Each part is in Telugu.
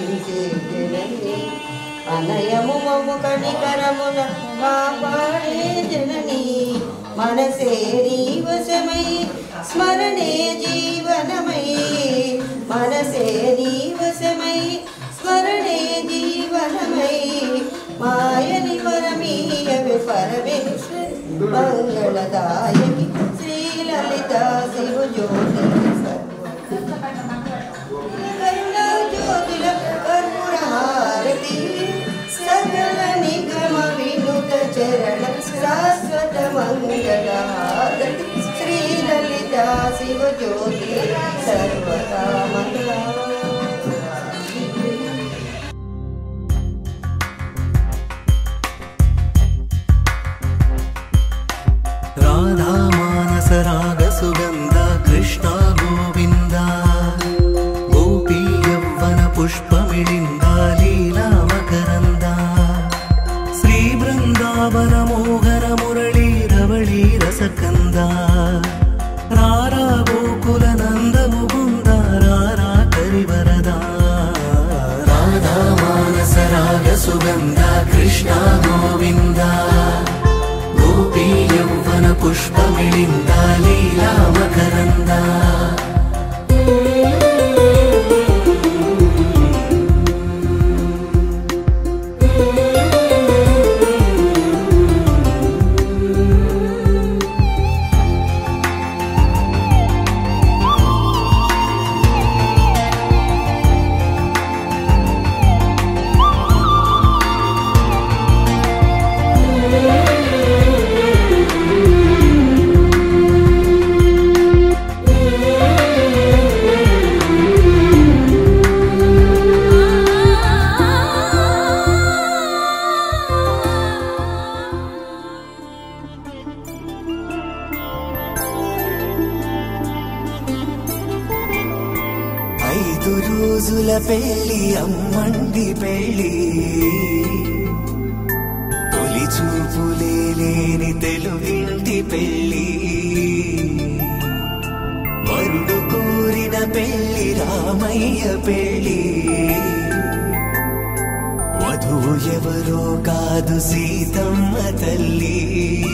జనని అనయము మమ్ము కనికరమున కాపాడే జనని. మనసేరి వశమై స్మరణే జీవనమై. మనసేరి వశమై స్మరణే జీవనమై. మాయని పరమీయవి పరమేశ్వర మంగళదాయకి శ్రీలలిత శివజ్యోతి. शरणं शाश्वतमङ्गलः श्रीललिता शिवज्योतिरा सर्वदा लिराम లేని తెలుగింటి పెళ్ళి. వరుడు కోరిన పెళ్ళి రామయ్య పెళ్ళి. వధువు ఎవరో కాదు సీతమ్మ తల్లి.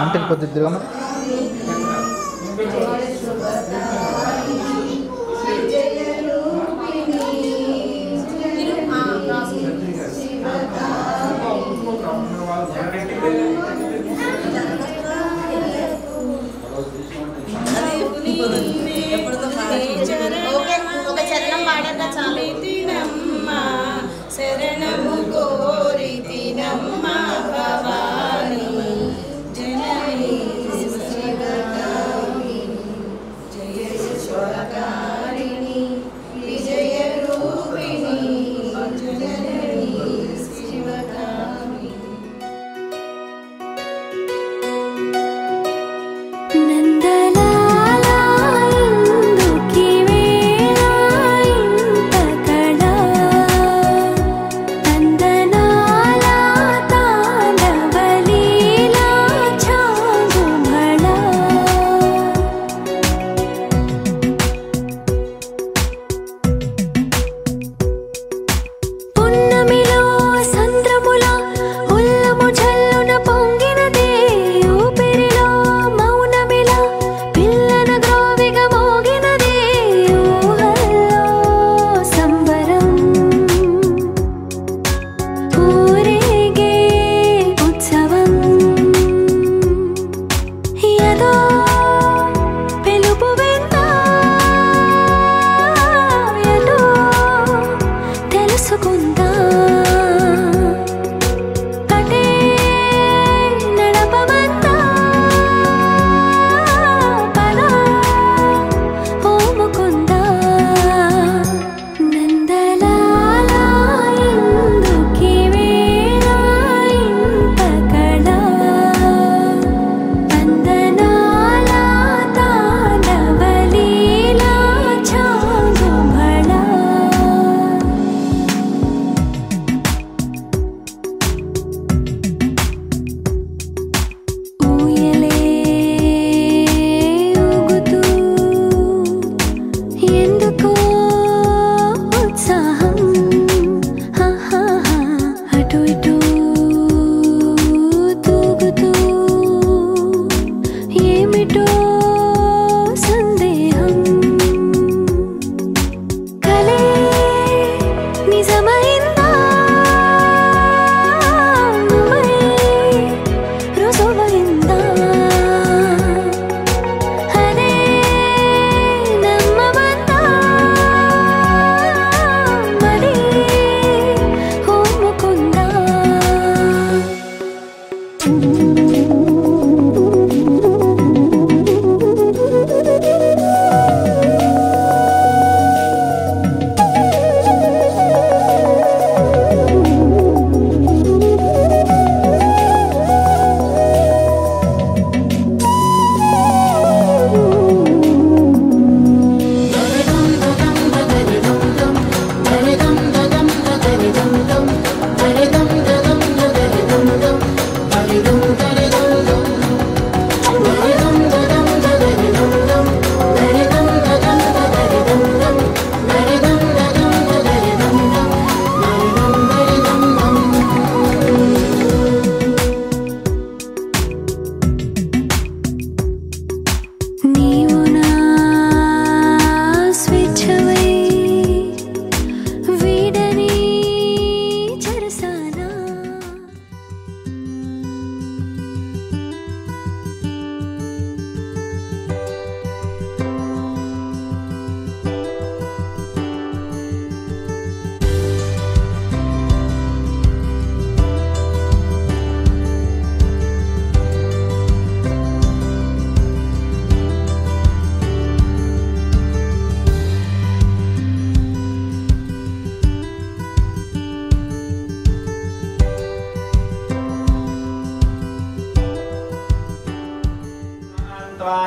అంటే కొద్ది తిరగమ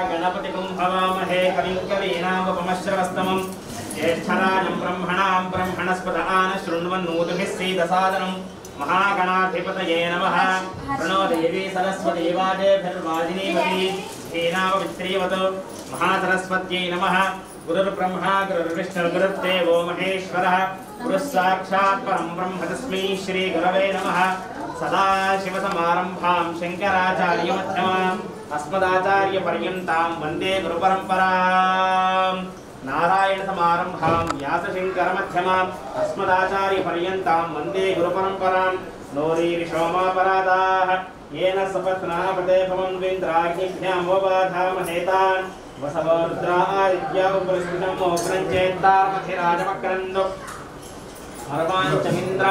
हवामहे कविं कवीनामुपमश्रवस्तमम् ज्येष्ठराजं ब्रह्मणां ब्रह्मणस्पत आन शृण्वन्नूतभिः सीदसादनम् महागणाधिपतये नमः। प्रणो देवी सरस्वती वाजेभिर्वाजिनीवती हीनाववित्रीवत् महासरस्वत्यै नमः। गुरुर्ब्रह्मा गुरुर्विष्णुर्गुरुर्देवो महेश्वरः। गुरुः साक्षात् परं ब्रह्म तस्मै अस्मदाचार्यपर्यन्तां वंदे गुरुपरम्पराम्। नारायणसमारम्भां व्यासशङ्करमध्यमाम् अस्मदाचार्यपर्यन्तां वंदे गुरुपरम्परां नोरीरिषोमापराधाः, येन सपत्नापते भवन्विन्द्राग्निभ्यामोबाधामहेतान् वसवरुद्रादित्या उपरिष्ठं मोग्रञ्चेत्तामथिराजमक्रन्दु हरवाञ्चमिन्द्र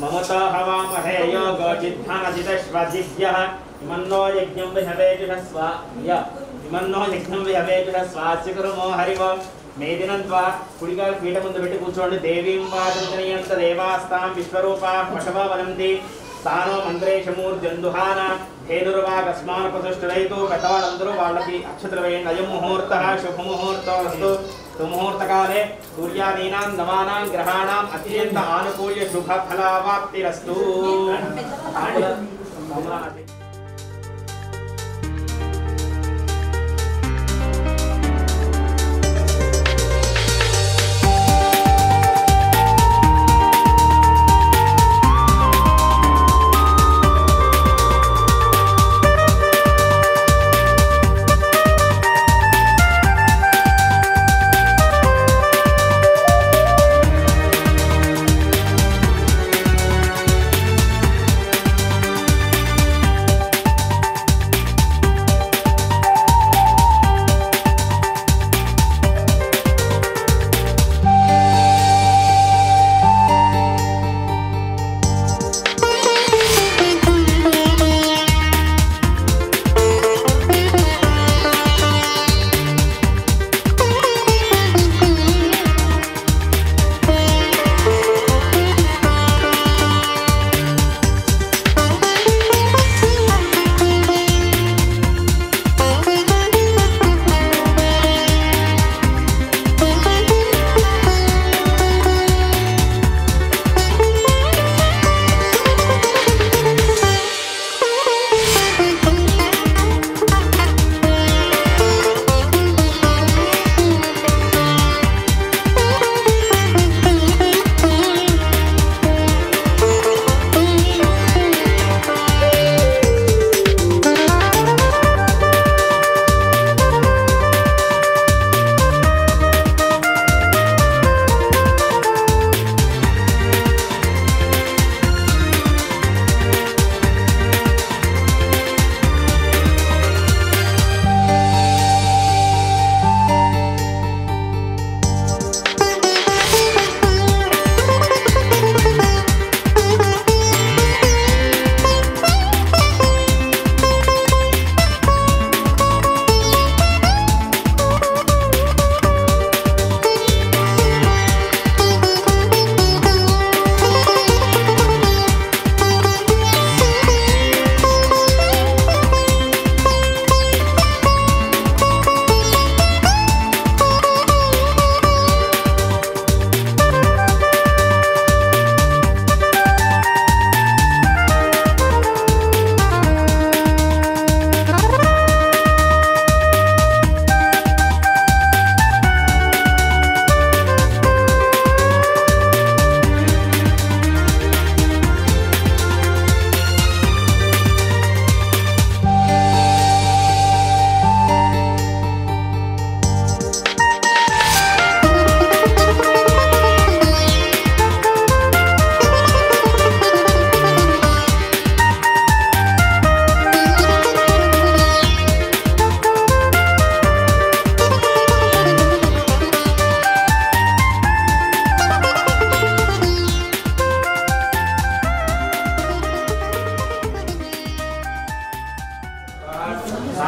ममता हवामहे योगोचिद्धानजितश्वजिभ्यः ఇమన్నో యజ్ఞం విహవేజుష స్వాయ ఇమన్నో యజ్ఞం విహవేజుష స్వాస్య కురుమో మేదినం త్వా కుడికాలు పీట ముందు పెట్టి కూర్చోండి. దేవీం వాదంతనీయంత దేవాస్తాం విశ్వరూపా పశవ వనంతి స్థానో మంత్రేషమూర్జందుహాన ధేనుర్వా కస్మానుపసుష్ఠులైతు పెద్దవాళ్ళందరూ వాళ్ళకి అక్షతలు అయం ముహూర్త శుభముహూర్తమస్తు సుముహూర్తకాలే సూర్యాదీనాం నవానాం గ్రహాణాం అత్యంత ఆనుకూల్య శుభఫలావాప్తిరస్తు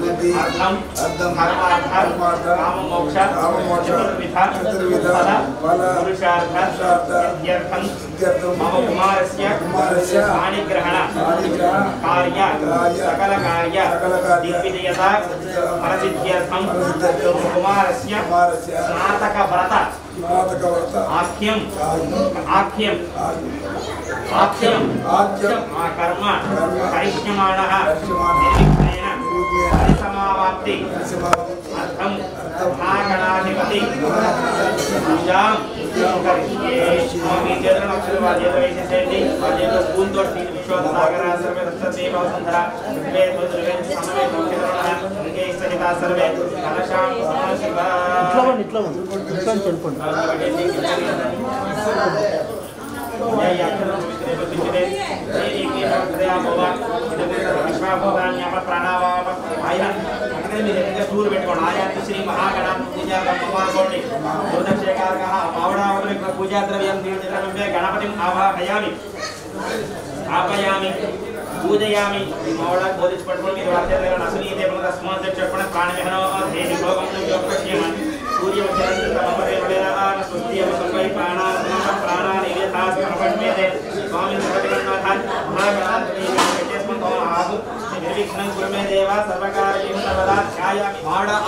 गति अर्धम परमार्थ अर्धम मोक्ष काम मोक्ष विधान चतुर्विधा फल पुरुषार्थ पुरुषार्थ यर्थम इत्यर्थम मम कुमारस्य कुमारस्य पाणिग्रहण पाणिग्रहण कार्य कार्य सकल कार्य सकल कार्य दिग्विजयता परसिद्ध्यर्थम परसिद्ध्यर्थम कुमारस्य कुमारस्य स्नातक व्रत स्नातक व्रत आख्यम आख्यम आख्यम आख्यम कर्म कर्म करिष्यमाणः పరిసమావాప్తి అర్థం మహాగణాధిపతి పూజాం కరిష్యే మీ చేతులను అక్షరం వాళ్ళ చేతులు వేసేసేయండి వాళ్ళ చేతులు స్పూన్ తోటి విశ్వ సాగర సర్వే దత్తతే భవసంధర సమవే భవిష్యత్తున ఇంకే సహిత సర్వే కలశాం శివ ఇట్లా పోండి ఇట్లా పోండి ఇట్లా నుంచి వెళ్ళిపోండి టూర్ పెట్టుకోండి ఆయాతి శ్రీ మహాగణాన్ని పూజ బ్రహ్మవాసుకోండి జ్యోతిషేకారక మావడావతులు పూజా ద్రవ్యం దీర్ఘమే గణపతిం ఆవాహయామి ఆపయామి పూజయామి మావడ బోధించి పట్టుకొని మీరు వారి దగ్గర అసలు దేవుడు తస్మాత్ చెప్పిన ప్రాణవిహనో దేని భోగం యోగక్షేమని సూర్యవచనం స్వస్తి అవసంపై ప్రాణాన ప్రాణాని యథాస్మరణే స్వామి సర్వజగన్నాథ మహాగణాధిపతి వెంకటేశ్వర ఆగు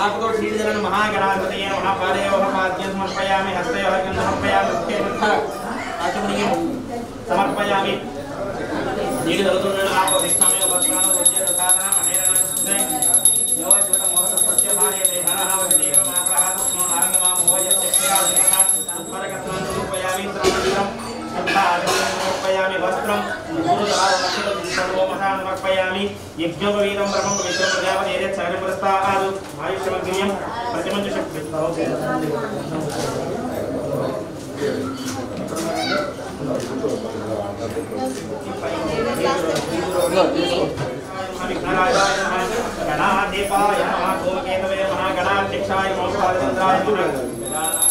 आपको श्रीजन महागणाधिपतये महापादयोः पाद्ये समर्पयामि। हस्तयोः किं समर्पयामि आचमनीये समर्पयामि नीडि दरुतुण्डन आपो विस्तामयो भद्राणो वज्य तथातन महेरण सुते यो ज्योत मोहत सत्य भार्य देहरः वजदेव मात्रः तस्म आरङ्गमा मोहयस्य स्थिरा अधिकता परगतनं रूपयामि अर्पयामि वस्त्रं गुरुदारमक्षरमर्पयामि यज्ञोपवीतं ब्रह्मं विश्वप्रजापतेरेत् सर्वपुरस्ताः आयुष्यमग्नियं प्रतिमञ्जुषभ्यः गणाधिपाय नमः गोमकेतवे नमः गणाध्यक्षाय मोक्षाय चन्द्राय नमः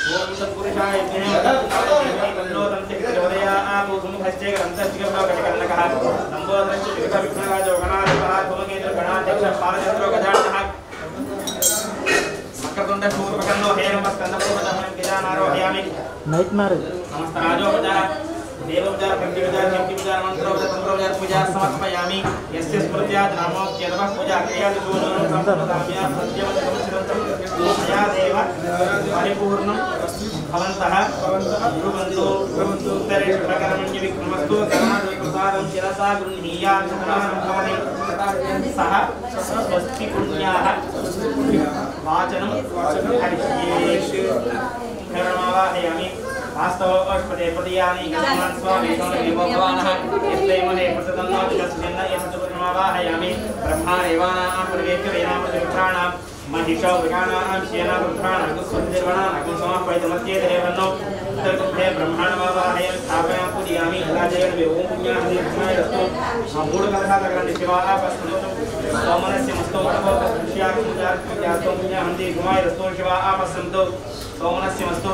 ओम सत्पुरुषाय ग्रन्थश्चिकर्मकटकर्णकः सम्बोधनश्च विगतविघ्नराजो गणाधिपः कुमकेन्द्रगणाध्यक्षः पादचन्द्रो गजार्थः मकरतुण्डपूर्वकन्नो हेमस्कन्दपूर्वदहनं किजानारोहयामि नैट् मार्ग नमस्ते राजो गजाः देवोपचार प्रत्युपचार नित्योपचार मंत्रोपचार तंत्रोपचार पूजा, समर्पयामि। यस्य स्मृत्या नामोक्त्यर्वः पूजा क्रियादिषु नूनं सम्प्रदाम्या सत्यवचनं चिरन्तम् मया देव परिपूर्णं भवन्तः। कुर्वन्तु उत्तरेषु प्रकरमण्यविक्रमस्तु कर्मप्रसादं शिरसा गृह्णीयात् भवति सः स्वस्ति पुण्याः वाचनं हरिष्ये कर्णमावाहयामि आस्तो अस्पदे पदियानि गमनान् स्वामी सोनमेवो भवानः यस्मै मुने प्रसदन्नो विकस्मिन्न यमचतुर्मावाहयामि ब्रह्माणेवानां प्रवेक्यवेनामृतमित्राणां महिषो मृगाणां शेनावृत्राणां कुस्वन्दिर्वणानां समापयितमस्येदेवन्नो उत्तरगुप्ते ब्रह्माण्डमावाहयं स्थापयां पूजयामि कदाचयनमे ॐ पुण्याय दत्तो मूढकथाकरणि शिवापस्तु सोमनस्य मस्तोष्यात्मजात्मजातो पुण्याहन्ति गुमाय दत्तो शिवा आपस्तन्तु सोमनस्य मस्तु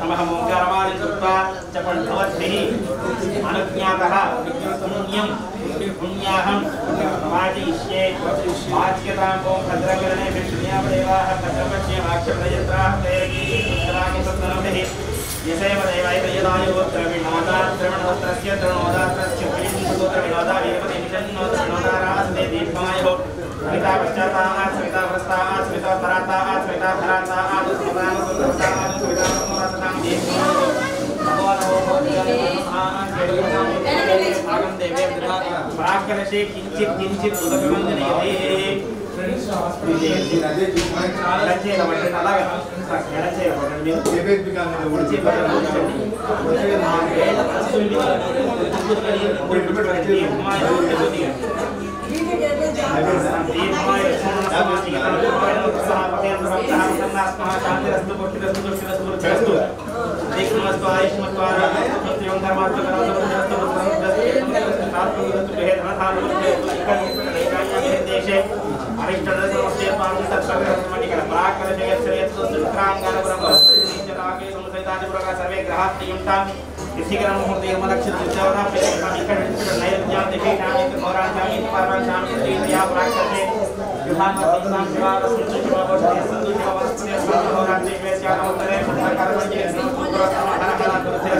तमहमोङ्कारमाणि कृत्वा च पण्डवद्भिः अनुज्ञातः पुण्यं पुण्याहं वाचयिष्ये वाच्यतां गों भद्रकरणे विष्णुयावदेवाः भद्रपक्षे वाक्ष्यप्रयत्राः तैरगीतरागसन्दरभिः यसेव दैवैतयदायोत्रविणोदात्रविणोदात्रस्य तृणोदात्रस्य प्रीतिसूत्रविनोदा वेपति विषन्नोत्रविनोदारास्ते दीपमायो स्मिता पश्चाता सविता भ्रष्टा सविता भराता सविता भराता सुमता सुमता सविता सुमता प्राकलशे किञ्चित् किञ्चित् उदकमञ्जनयते सर्वे ग्रहात्युक्ता किसी ग्रह मुहूर्त मदक्षित यहाँ प्राप्त करते विभाग प्रतिमान विभाग सिंधु विभाग सिंधु विभाग से सिंधु विभाग से वेश याना उत्तरे कर्म के सिंधु विभाग समाधान कला करते हैं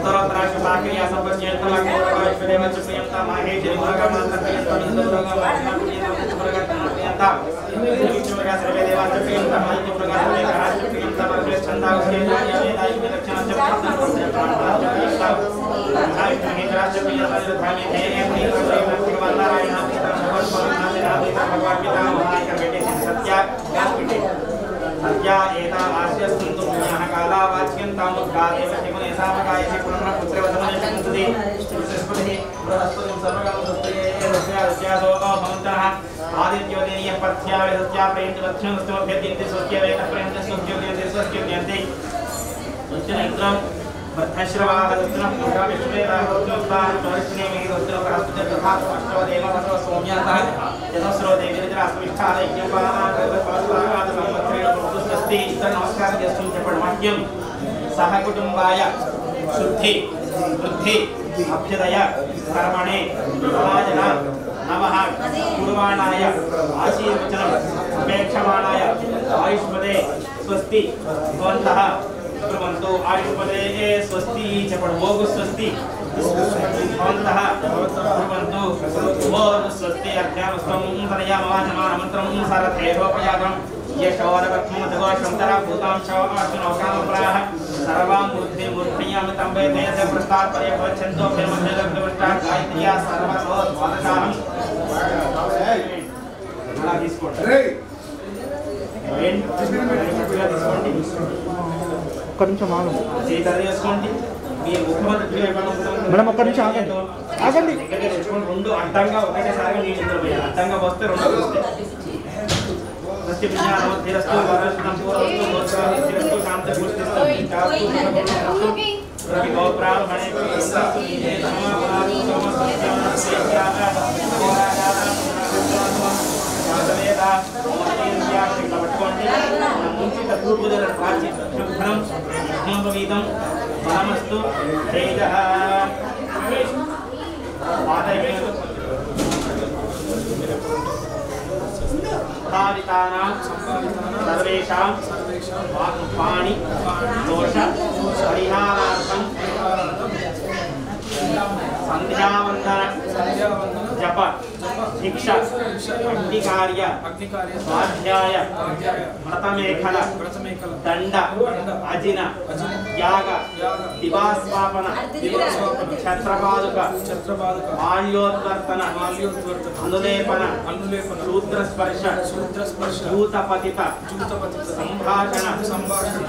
तरह तरह के बाकी या सब चीज़ कला के और फिर मैं जो संयमता माहे जय भगा माता के सिंधु विभाग माता के सिंधु विभाग माता विष्णु प्रकाश रे देवा के संयमता माहे के प्रकाश रे कहा के संयमता पर श्रेष्ठ छंदा उसके ये दाई के लक्षण जब प्राप्त होते हैं प्राण प्राण जब प्राण आयु महेंद्र जब ये राजधानी है एक सत्या एता आश्य सन्तु पुण्याः कालावाच्यन्तां कादेव शिवनेसाम कायसे पुनः पुत्रे वदने सन्तुति सृष्टुति बृहस्पतिं सर्वकामसस्तये रस्यादो भवन्तः आदित्योदेय पथ्यावे सत्या प्रयन्ति लक्ष्मणस्तोभ्यति स्वस्य वेदः प्रयन्ति स्वस्य वेदस्य स्वस्य वेदस्य स्वस्य इन्द्रम् वृद्धश्रवाः तत्र पूर्वा शुद्धि वृद्धि अभ्युदय कर्मणे समाजना नमः कुर्वाणाय आशीर्वचनम् अपेक्षमाणाय आयुष्मदे स्वस्ति ఏంటి? గట్టిగా తీసుకోండి ఒక్క నిమిషం ఆగండి చేతులు చేసుకోండి మీ ముఖ్యమంత్రి మేడం, ఒక్క నిమిషం ఆగండి. ఆగండి. దగ్గర తెచ్చుకోండి రెండు అడ్డంగా ఒకటేసారిగా నీళ్ళు ఇందులో పోయాలి అడ్డంగా పోస్తే రెండు వస్తాయి సత్య విజ్ఞానం ధిరస్తు వరస్తం పూర్వస్తు గోత్రం ధిరస్తు శాంత గుర్తిస్తు చాస్తు రవి గోబ్రాహ్మణే సంస్తు ఈజే సమాపరాధు పట్టుకోండి ముంచి తూర్పుదల ప్రాచి శుభ్రం యజ్ఞోపవీతం పరమస్తు తేజ సంభావితానాం సర్వేషాం పాణి దోష పరిహారార్థం సంధ్యావందన జప శిక్ష అగ్నికార్య స్వాధ్యాయ వ్రతమేఖల దండ అజిన యాగ దివాస్వాపన ఛత్రపాదుక మాల్యోద్వర్తన అనులేపన శూద్ర స్పర్శ జూత పతిత సంభాషణ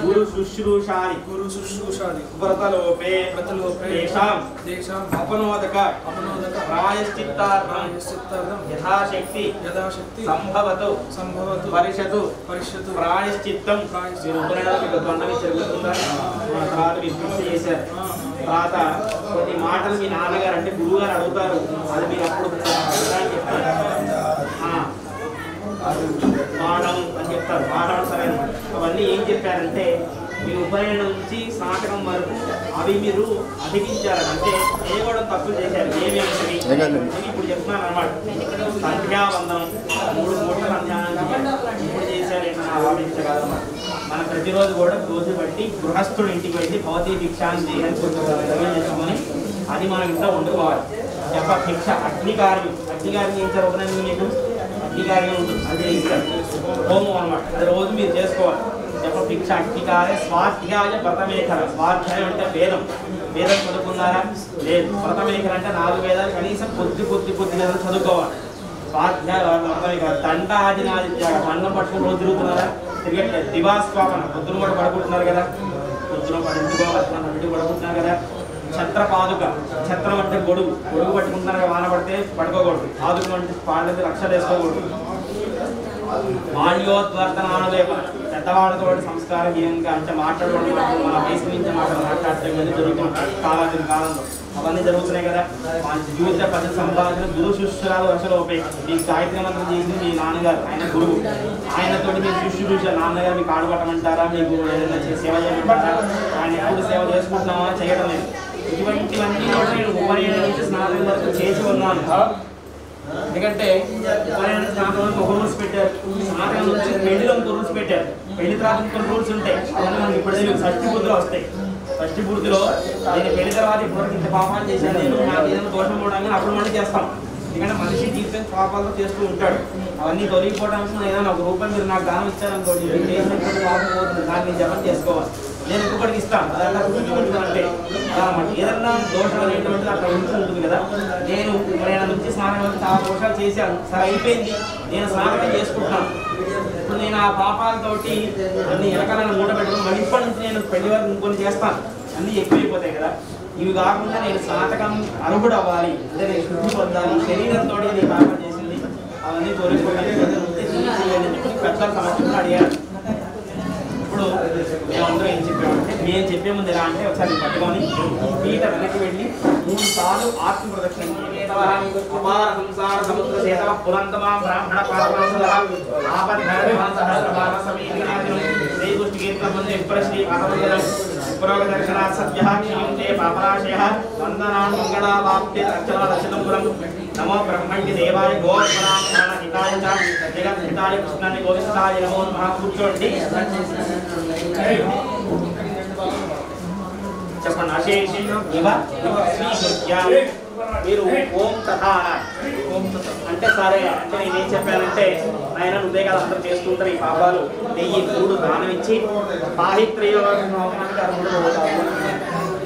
గురు శుశ్రూషాది గురు శుశ్రూషాది వ్రతలోపే వ్రతలోపే తేషాం దేశాం అపనోదక అపనోదక ప్రాయశ్చిత్తార్థం చిత్తార్థం యథాశక్తి యథాశక్తి సంభవతు సంభవతు పరిషతు పరిషత్తు ప్రాయశ్చిత్తం తర్వాత పూర్తి చేశారు. తర్వాత కొన్ని మాటలు మీ నాన్నగారు అంటే గురువు గారు అడుగుతారు. అది మీరు అప్పుడు పాఠం అని చెప్తారు. పాఠం సరే అవన్నీ ఏం చెప్పారంటే మీరు ఉపనయనం నుంచి స్నాతకం వరకు అవి మీరు అధికించారు అంటే చేయకూడదు తప్పులు చేశారు. ఏమేమి ఇప్పుడు చెప్తున్నాను అనమాట సంధ్యావందనం మూడు మూడు సంధ్యానం. ఇప్పుడు చేశారు ఏమన్నా ఆలోచించగలమా మన ప్రతిరోజు కూడా రోజు బట్టి గృహస్థుడు ఇంటికి వెళ్ళి భౌతిక భిక్షాన్ని చేసుకొని అది మనం ఇంట్లో వండుకోవాలి. చెప్ప భిక్ష అగ్నికార్యం. అగ్నికార్యం ఏం చదువుతున్నాను మీకు అగ్నికార్యం ఉంటుంది అది చేయిస్తారు హోమం అనమాట అది రోజు మీరు చేసుకోవాలి. చెప్ప భిక్ష స్వాధ్యాయ వ్రతమేఖర స్వాధ్యాయం అంటే వేదం. వేదం చదువుకున్నారా? లేదు. వ్రతమేఖర అంటే నాలుగు వేదాలు కనీసం కొద్ది కొద్ది కొద్ది నెలలు చదువుకోవాలి. స్వాధ్యాయ వ్రతమేఖర దండ ఆదినాది దండం పట్టుకుని రోజు తిరుగుతున్నారా? తిరగట్లేదు. దివాస్వాపన పొద్దున కూడా పడుకుంటున్నారు కదా? పొద్దున పడుకోవాలి ఇంటికి పడుకుంటున్నారు కదా? ఛత్ర పాదుక ఛత్రం అంటే గొడుగు. గొడుగు పట్టుకుంటున్నారు వాన పడితే పడుకోకూడదు. పాదుకం అంటే పాడలేదు రక్షణ వేసుకోకూడదు మాల్యోద్వర్తనానులేపన పెద్దవాళ్ళతో సంస్కారహీనంగా అంటే మాట్లాడుకోవడం మన వయసు నుంచి మాటలు మాట్లాడటం ఇవన్నీ జరుగుతుంటాయి కావాల్సిన కాలంలో. అవన్నీ జరుగుతున్నాయి కదా. మన జీవిత పద సంపాదన గురు శిష్యురాలు అసలు ఉపయోగం మీకు గాయత్రి మంత్రం చేసింది మీ నాన్నగారు ఆయన గురువు. ఆయనతోటి మీరు చూసారు నాన్నగారు మీకు ఆడుకోవటమంటారా మీకు ఏదైనా సేవ చేయమంటారా ఆయన ఎప్పుడు సేవ చేసుకుంటున్నామా? చేయడం లేదు. ఇటువంటివన్నీ కూడా నేను ఉపనయనం నుంచి స్నానం వరకు చేసి ఉన్నాను. ఎందుకంటే ఒక రూల్స్ పెట్టారు. స్నానం నుంచి పెళ్ళిలో ఇంకో రూల్స్ పెట్టారు. పెళ్ళి తర్వాత ఇంకో రూల్స్ ఉంటాయి. అవన్నీ మనకి ఇప్పుడు తెలియదు. షష్టి బుద్ధిలో వస్తాయి. షష్టి బుద్ధిలో నేను పెళ్ళి తర్వాత ఇప్పుడు ఇంత పాపాలు చేశాను. నేను నాకు ఏదైనా దోషం పోవడానికి అప్పుడు మనం చేస్తాం. ఎందుకంటే మనిషి జీవితం పాపాలతో చేస్తూ ఉంటాడు. అవన్నీ తొలగిపోవడానికి ఏదైనా ఒక రూపాయి మీరు నాకు దానం ఇచ్చారనుకోండి నేను చేసినటువంటి పాపం పోతుంది. దాన్ని జపం చేసుకోవాలి. నేను ఇంకొకటికి ఇస్తాను. అదన్నా పుట్టుకుంటుంది అంటే. అదనమాట ఏదన్నా దోషం అనేటువంటిది అక్కడ ఉంటుంది కదా. నేను నేను నుంచి స్నానం ఆ చాలా దోషాలు చేశాను. సరే అయిపోయింది. నేను స్నానం చేసుకుంటున్నాను. ఇప్పుడు నేను ఆ పాపాలతోటి అన్ని వెనకాలను మూట పెట్టడం మళ్ళీ ఇప్పటి నుంచి నేను పెళ్ళి వరకు ఇంకొని చేస్తాను. అన్నీ ఎక్కువైపోతాయి కదా. ఇవి కాకుండా నేను స్నాతకం అర్హుడు అవ్వాలి అంటే నేను శుద్ధి పొందాలి. శరీరంతో నేను పాపం చేసింది. అవన్నీ తోలిపోయి పెద్దల సమస్యలు అడిగాను ఇప్పుడు మేమందరం ఏం చెప్పామంటే మేము చెప్పే ముందు ఎలా అంటే ఒకసారి పట్టుకొని పీట వెనక్కి వెళ్ళి మూడు సార్లు ఆత్మ ప్రదక్షిణ. అపార సంసార సముద్ర సేతవ పురంతమా బ్రాహ్మణ పారమాంస ఆపద్ఘన సహస్రభావ సమీకరణాదినం శ్రీకృష్ణ కీర్తన మంది విప్ర శ్రీ పాదమందిరం పురోగ దర్శనా సత్య క్షీయంతే పాపరాశయ వందనాన్ మంగళావాప్తే అర్చనా దర్శనంపురం నమో బ్రహ్మణ్య దేవాయ గోత్మనామ హితాయ చ జగత్ హితాయ కృష్ణాన్ని గోవిందాయ నమో నమః కూర్చోండి చెప్పండి అశేషి ఇవ స్వీకృత్య మీరు ఓం తథా. ఓం. అంటే సరే అంటే నేను ఏం చెప్పానంటే ఆయన కదా అందరూ చేస్తుంటారు ఈ పాపాలు నెయ్యి మూడు దానం ఇచ్చి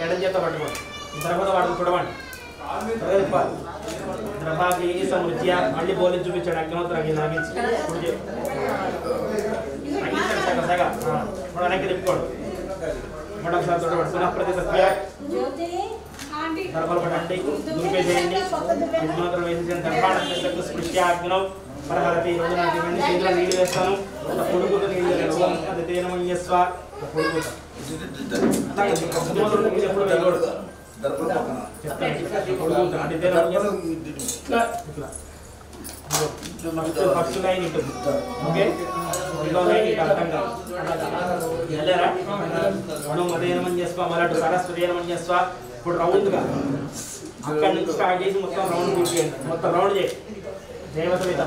ఎడం చేత పట్టుకోండి దర్భత వాటిని చూడవండి ప్రభాకి సమృద్ధ్య మళ్ళీ బోలి చూపించాడు అగ్నిహోత్రానికి నాగించి ఇప్పుడు చెప్పు. నాగించాడు సగం సగం ఆ, ఇప్పుడు వెనక్కి తిప్పుకోడు మేడం ఒకసారి చూడబడి పునః ప్రతి సత్య దర్భలపడండి దుర్పేసేయండి అగ్నిహోత్రం వేసేసిన దర్భాణకు స్పృశ్యాగ్నం పరహరతి రోజు నాకు ఇవన్నీ చేతిలో నీళ్ళు వేస్తాను పొడుగుతో నీళ్ళు వేస్తాను అది తేనమయ్యస్వ ఫస్ట్ లైన్ ఉంటుంది ఓకే రెండో లైన్ ఇటు వెళ్ళారా మనం చేసుకో సరస్వతి చేసుకో ఇప్పుడు రౌండ్గా అక్కడి నుంచి స్టార్ట్ చేసి మొత్తం రౌండ్ పూర్తి చేయండి మొత్తం రౌండ్ చేయి దేవత మీద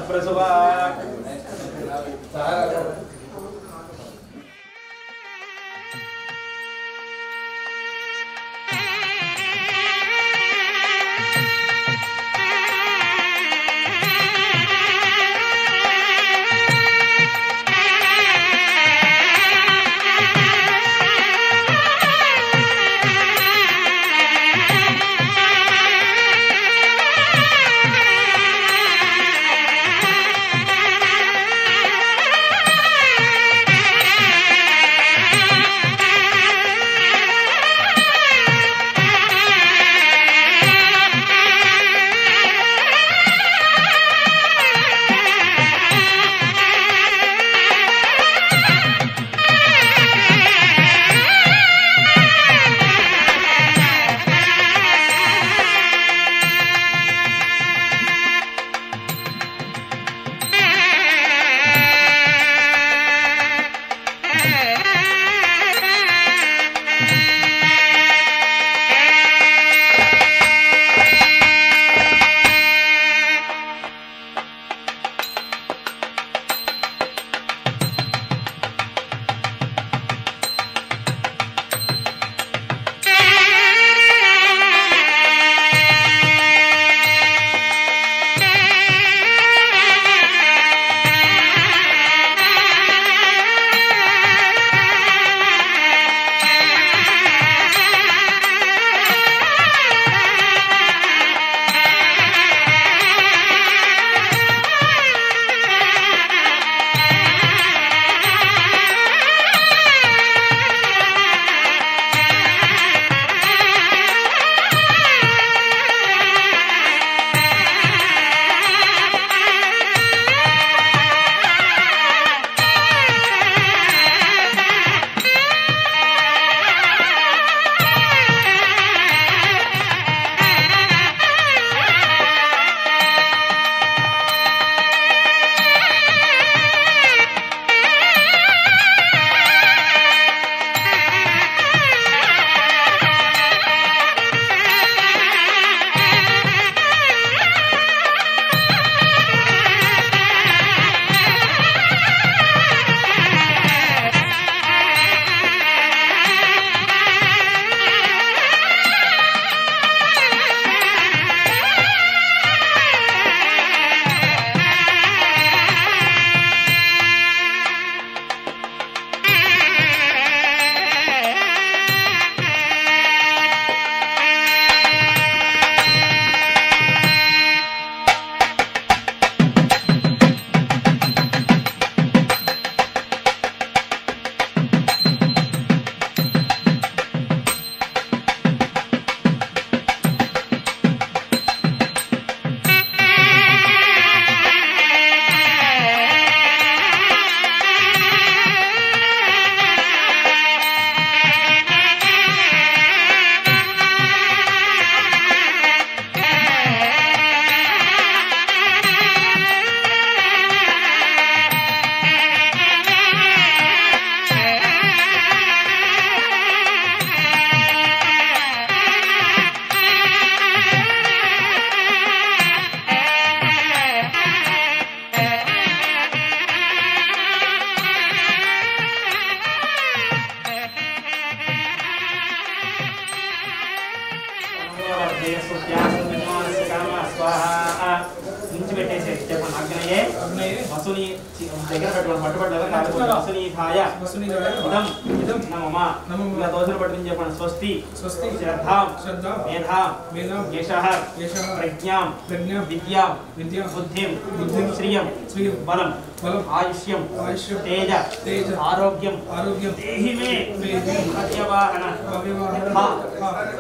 ఆరోగ్యం ఆరోగ్యం దేహి మే దేహి హవ్యవాహన అవ్యవాహన హ.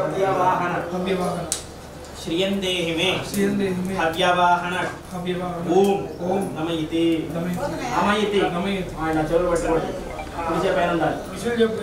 హవ్యవాహన అవ్యవాహన శ్రియం దేహి మే శ్రీయందేహి మే హవ్యవాహన అవ్యవాహన ఓం ఓం నమయితి నమయతి నమయితి నమయతి ఆయన చెవులు పట్టుకోండి కుడిచే పైన ఉండాలి విషయం చెప్పు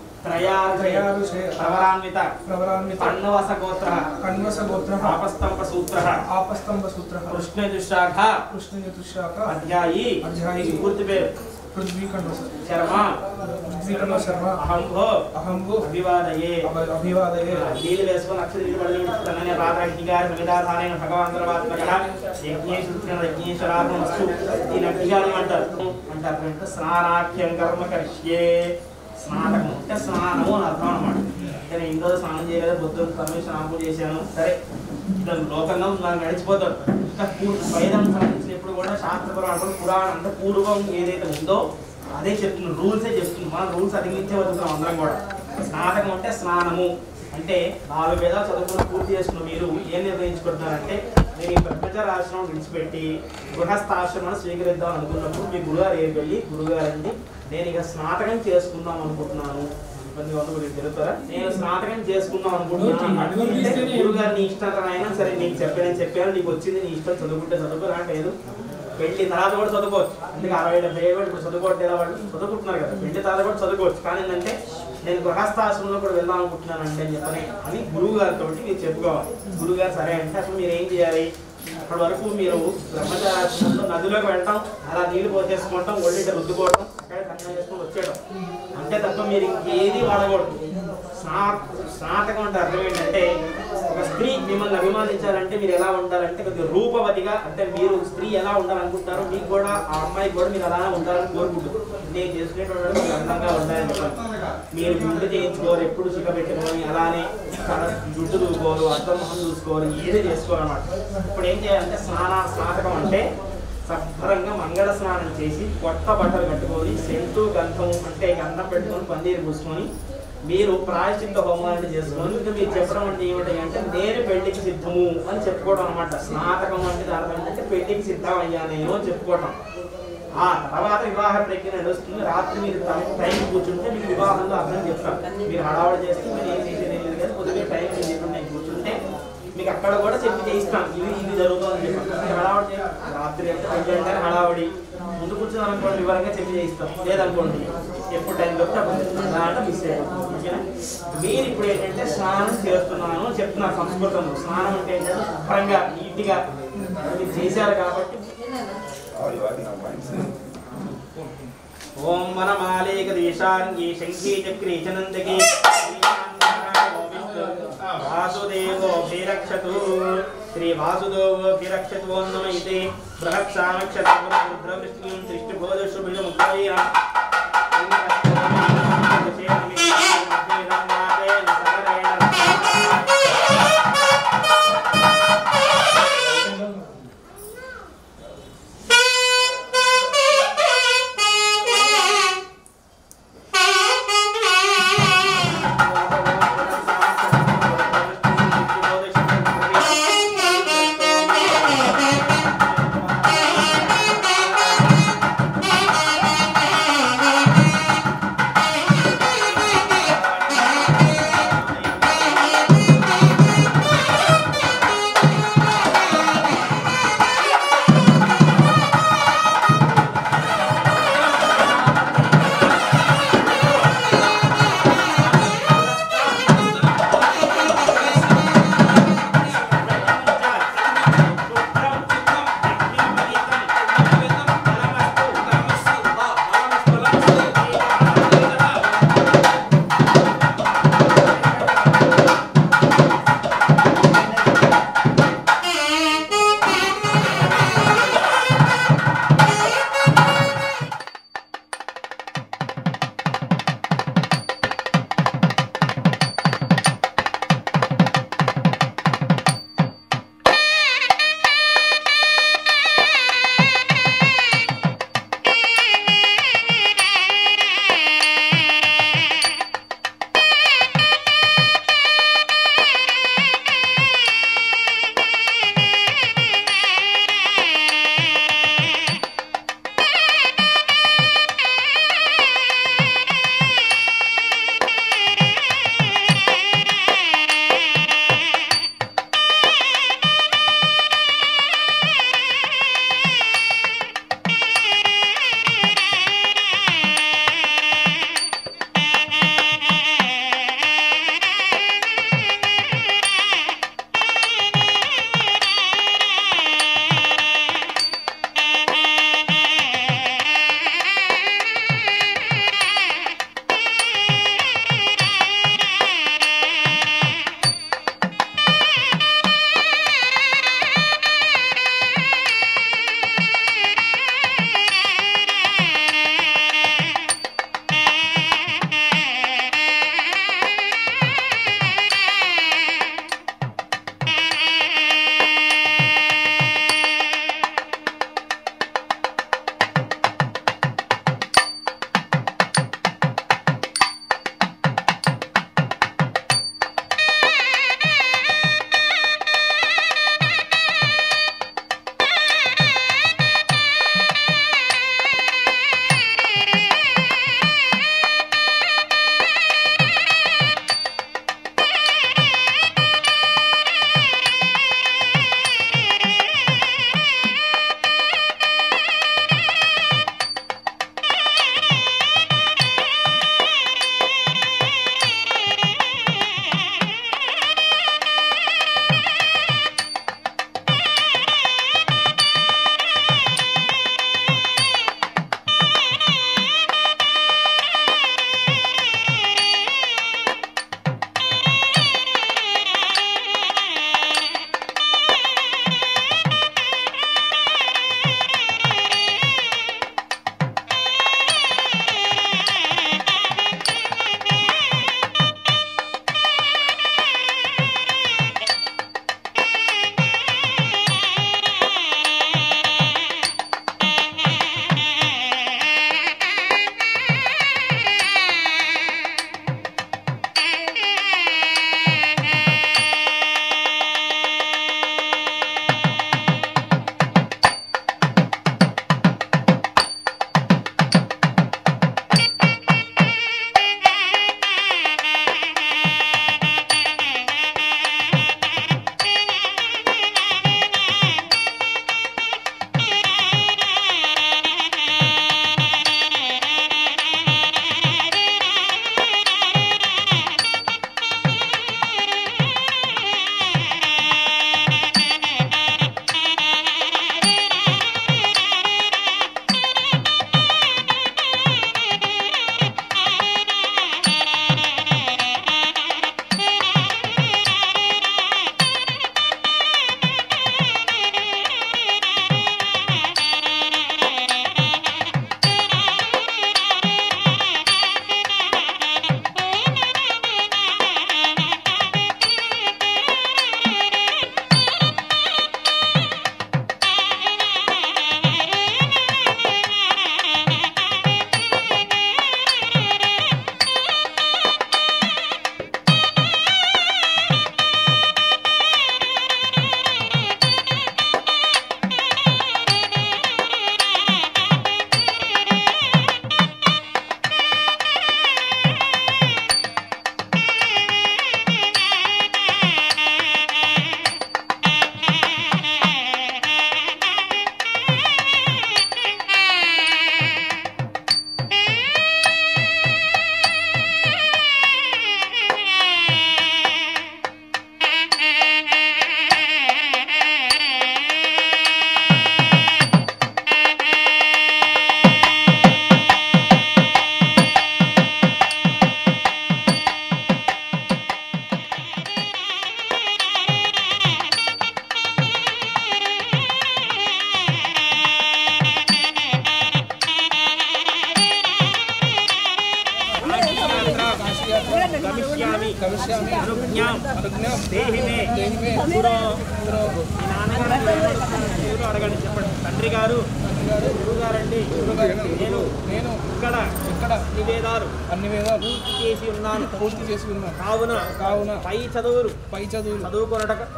त्रयार्धयान्विता प्रवरान्विता। अन्नवसगोत्रः अन्वसगोत्रः आपस्तम्भसूत्रः। आपस्तम्भसूत्रः। कृष्णजुशाखा कृष्णजुशाखा अध्यायी। अध्यायी। पूर्तिपे पृथ्वीकण्ड शर्मा। पृथ्वीकण्ड शर्मा। अहं भो अहं भो अभिवादये। अभिवादये लीलवेस्व नक्षत्रीपडलितनने राधाहिगार समिदाधानेन भगवान्तरवात्मनः यज्ञेश्वरन यज्ञेश्वरात्मस्तु इनक्रियानि अंटारु अंटारु स्नानाख्यं कर्म करिष्ये। నీళ్ళు అంటే స్నానకం అంటే స్నానము అని అర్థం అనమాట నేను ఇంట్లో స్నానం చేయలేదు బుద్ధుడు తమ్మి స్నానం చేశాను. సరే ఇతను లోకంగా నాకు నడిచిపోతాడు ఇంకా పూర్తి వేదం సంబంధించిన కూడా శాస్త్ర పురాణం అంటే పూర్వం ఏదైతే ఉందో అదే చెప్తుంది. రూల్సే చెప్తుంది. మనం రూల్స్ అధిగమించే వదులుతున్నాం అందరం కూడా. స్నాతకం అంటే స్నానము. అంటే నాలుగు వేదాలు చదువుకుని పూర్తి చేసుకున్న మీరు ఏం నిర్ణయించుకుంటున్నారంటే నేను ఈ బ్రహ్మచార ఆశ్రమం విడిచిపెట్టి గృహస్థాశ్రమాన్ని స్వీకరిద్దాం అనుకున్నప్పుడు మీ గురుగారు ఏం వెళ్ళి గురుగారండి నేను ఇక స్నాతకం చేసుకుందాం అనుకుంటున్నాను. ఇబ్బంది వంద గురించి తెలుస్తారా నేను స్నాతకం చేసుకుందాం అనుకుంటున్నాను. గురుగారు నీ ఇష్టం అయినా సరే నీకు చెప్పాను చెప్పాను నీకు వచ్చింది నీ ఇష్టం చదువుకుంటే చదువుకో లేదు పెళ్ళి తర్వాత కూడా చదువుకోవచ్చు. అందుకే అరవై డెబ్బై ఏళ్ళు ఇప్పుడు చదువుకోవట్లేదు వాళ్ళు చదువుకుంటున్నారు కదా పెళ్ళి తర్వాత కూడా చదువుకోవచ్చు. కానీ ఏంటంటే నేను గృహస్థాశ్రమంలో కూడా వెళ్దాం అనుకుంటున్నాను అంటే అని చెప్పని అని గురువు గారితో మీరు చెప్పుకోవాలి. గురువు గారు సరే అంటే అసలు మీరు ఏం చేయాలి? అప్పటి వరకు మీరు బ్రహ్మచారంలో నదిలోకి వెళ్ళటం అలా నీళ్ళు పోసేసుకోవటం ఒళ్ళిట రుద్దుకోవటం అక్కడే కన్నం చేసుకొని వచ్చేయడం అంతే తప్ప మీరు ఇంకేది వాడకూడదు. స్నా స్నాతకం అంటే అర్థం ఏంటంటే ఒక స్త్రీ మిమ్మల్ని అభిమానించాలంటే మీరు ఎలా ఉండాలంటే కొద్దిగా రూపవతిగా అంటే మీరు స్త్రీ ఎలా ఉండాలనుకుంటారో మీకు కూడా ఆ అమ్మాయికి కూడా మీరు అలానే ఉండాలని కోరుకుంటారు నేను చేసుకునేటువంటి మీరు అందంగా ఉండాలని మీరు గుండు చేయించుకోరు ఎప్పుడు చిక్క పెట్టుకొని అలానే జుట్టు చూసుకోరు అర్థం మొహం చూసుకోరు ఏది చేసుకోవాలన్నమాట అనమాట ఇప్పుడు ఏం చేయాలి? అంటే స్నాన స్నాతకం అంటే సభరంగా మంగళ స్నానం చేసి కొత్త బట్టలు కట్టుకొని సెంటు గంధం అంటే గంధం పెట్టుకొని పన్నీరు పూసుకొని మీరు ప్రాయశ్చిత్త హోమాన్ని చేసుకొని ఇంకా మీరు చెప్పడం అంటే ఏమిటి అంటే నేను పెళ్ళికి సిద్ధము అని చెప్పుకోవడం అనమాట స్నాతకం అంటే దాని ఏంటంటే పెళ్ళికి సిద్ధం అయ్యా నేను అని చెప్పుకోవడం ఆ తర్వాత వివాహ ప్రక్రియ నడుస్తుంది. రాత్రి మీరు టైం టైం కూర్చుంటే మీకు వివాహంలో అర్థం చెప్తాను మీరు హడావడి చేస్తే మీరు ఏం చేసేది ఏం లేదు కానీ పొద్దున్న టైం మీరు చెప్పండి నేను కూర్చుంటే మీకు అక్కడ కూడా చెప్పి చేయిస్తాం ఇది ఇది జరుగుతుంది. చెప్పి హడావడి రాత్రి అంటే అంటే హడావడి. ముందు కూర్చుని అనుకోండి వివరంగా చెప్పి చేయిస్తాం లేదనుకోండి ఎప్పుడు టైం చెప్తే అప్పుడు అంటే మిస్ అయిపోతుంది ఓకేనా? మీరు ఇప్పుడు ఏంటంటే స్నానం చేస్తున్నాను అని చెప్తున్నారు సంస్కృతంలో. స్నానం అంటే ఏంటంటే శుభ్రంగా నీట్గా. మీరు చేశారు కాబట్టి. ఓం వనమాలేక దేశాంగి శంఖీ చక్రీ చనందకి वासुदेवोऽभिरक्षतु श्रीवासुदेवोऽभिरक्षतोन्नम इति बृहत्सामक्षत्रवृद्रवृष्टिं सृष्टिबोधशुभिमुखया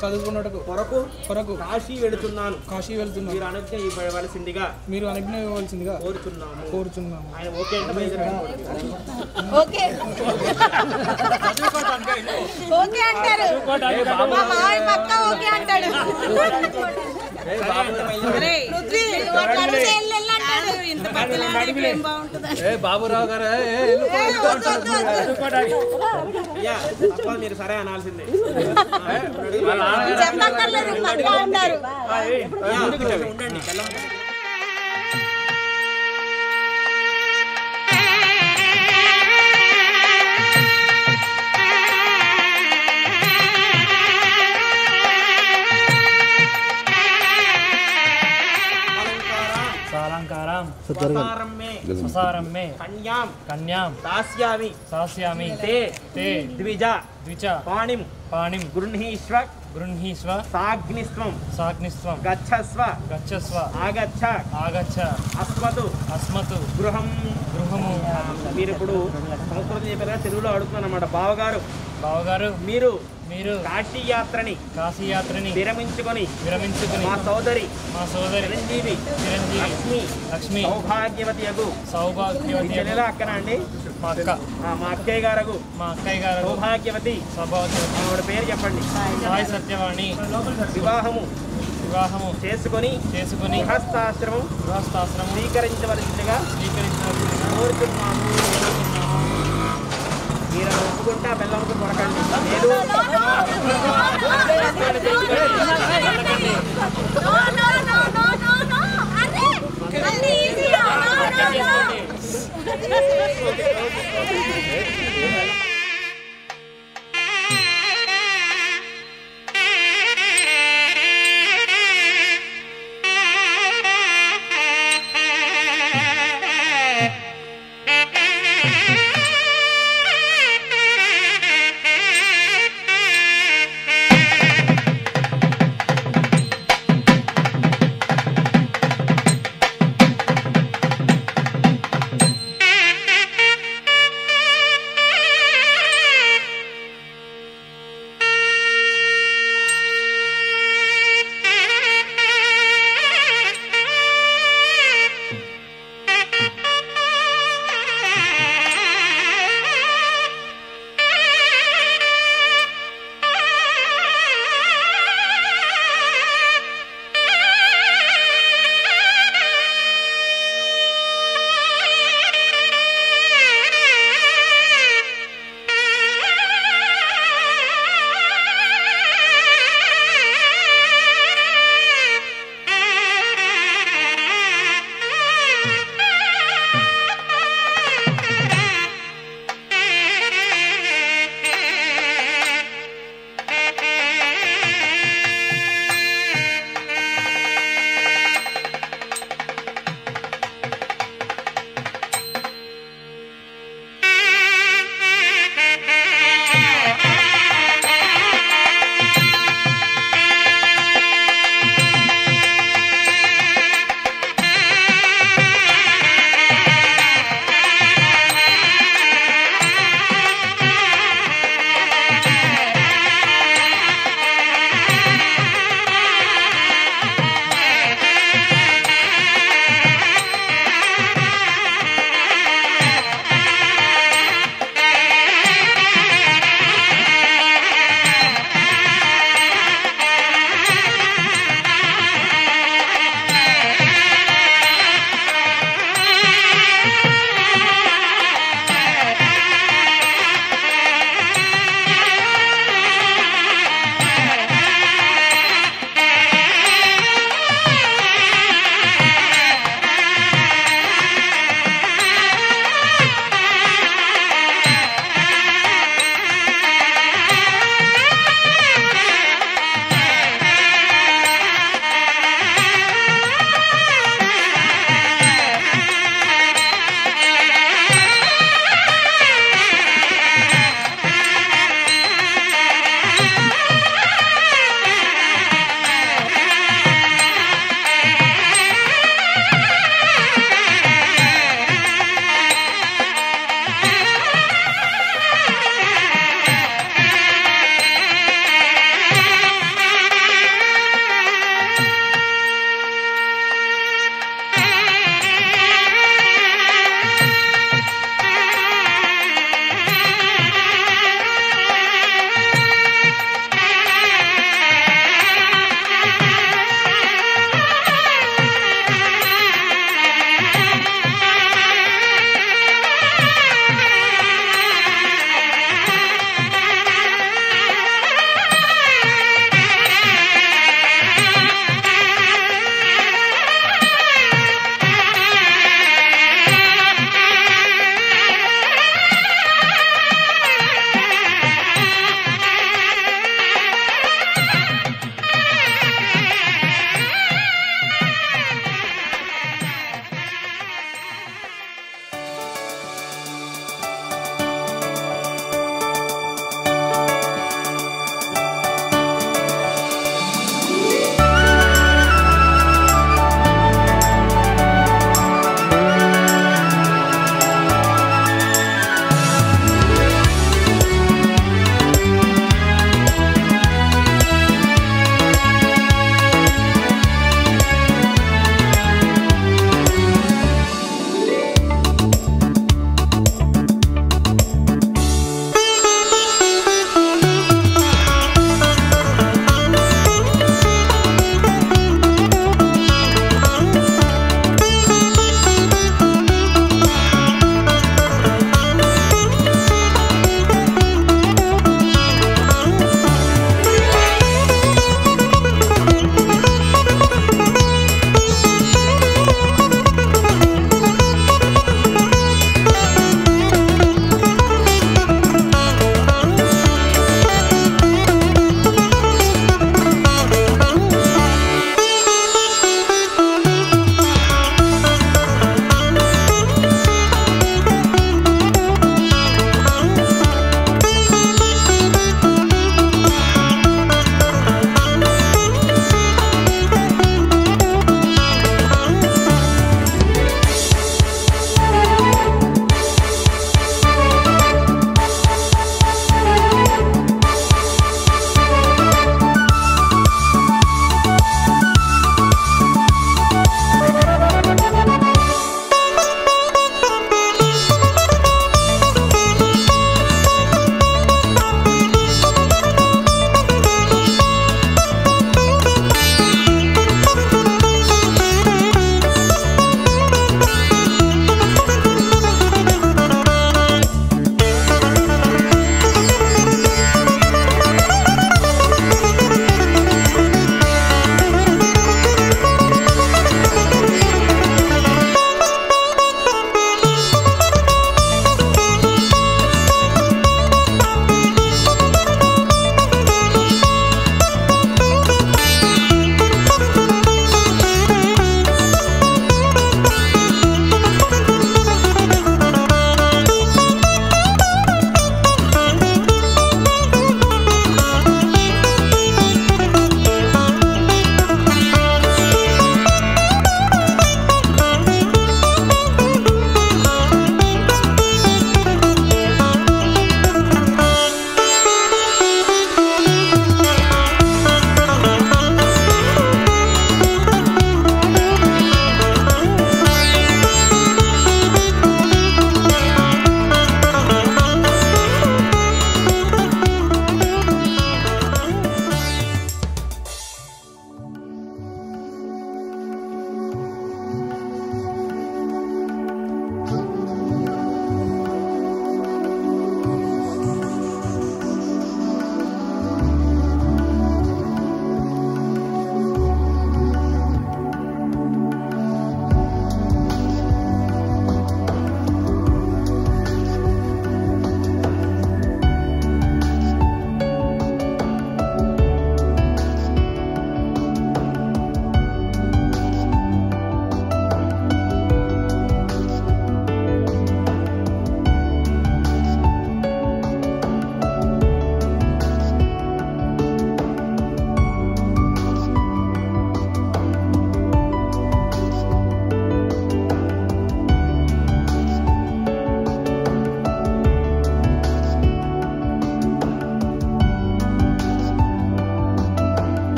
చదువుకున్నటకు కొరకు కొరకు కాశీ వెళుతున్నాను. కాశీ వెళ్తున్నాను. మీరు అనుజ్ఞ ఇవ్వవలసిందిగా మీరు అనుజ్ఞ ఇవ్వవలసిందిగా కోరుచున్నాము. కోరుచున్నాము. ఆయన ఓకే అంటే. ఓకే. ఓకే. అంటారు. మా మావయ్య పక్క ఓకే అంటాడు. ఏం బాబురావు గారు మీరు సరే అనాల్సిందే. ఉండండి ससारम्मे कन्यां कन्यां दास्यामि दास्यामि ते ते द्विजा द्विजा पाणिं पाणिं गृह्णीष्व గృహీష్వ గృహీష్వ సాగ్నిస్త్వం సాగ్నిస్త్వం గచ్చస్వ. గచ్చస్వ. ఆగచ్చ. ఆగచ్చ. అస్మతు. అస్మతు. గృహం. గృహము. మీరు ఇప్పుడు సంస్కృతం చెప్పారు తెలుగులో అడుగుతున్నాను అనమాట బావగారు. బావగారు. మీరు. మీరు. కాశీ యాత్రని కాశీ యాత్రని విరమించుకొని. విరమించుకుని. మా సోదరి. మా సోదరి. చిరంజీవి. చిరంజీవి. లక్ష్మి. లక్ష్మి. సౌభాగ్యవతి సౌభాగ్యవతి అక్కన అండి. మా అక్క ఆ, మా అక్కయ్య గారకు మా అక్కయ్య గారు సౌభాగ్యవతి సౌభాగ్యవతి ఆవిడ పేరు చెప్పండి సాయి సత్యవాణి వివాహము వివాహము చేసుకొని చేసుకుని గృహస్థాశ్రమం గృహస్థాశ్రమం స్వీకరించవలసిందిగా స్వీకరించిన కోరుతున్నాము మీరు ఒప్పుకుంటే ఆ బెల్లంకు కొరకండి లేదు No, no, no.